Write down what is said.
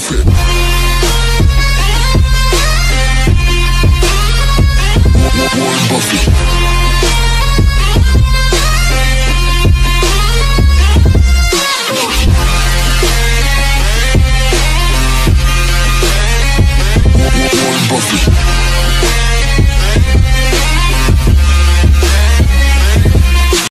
outfit. Warren Buffett.